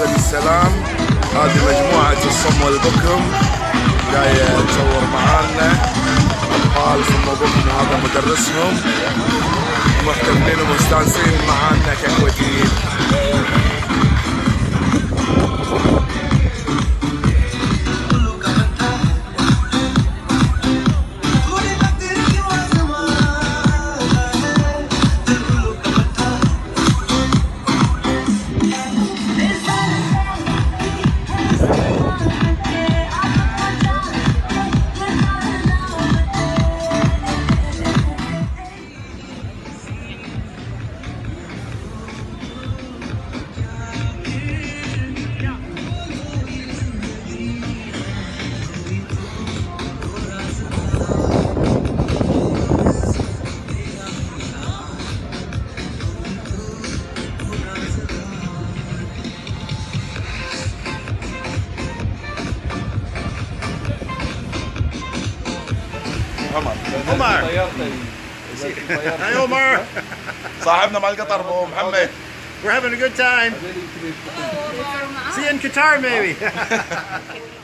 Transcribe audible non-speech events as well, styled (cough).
السلام. هذه مجموعة الصم والبكم جاية تصور معانا. أطفال صم وبكم وهذا مدرسهم. محتفلين ومستانسين معانا ككويتيين عمر عمر. Hi Omar. صاحبنا مع القطر ابو محمد We're having a good time. See you in Qatar maybe. (laughs) (laughs)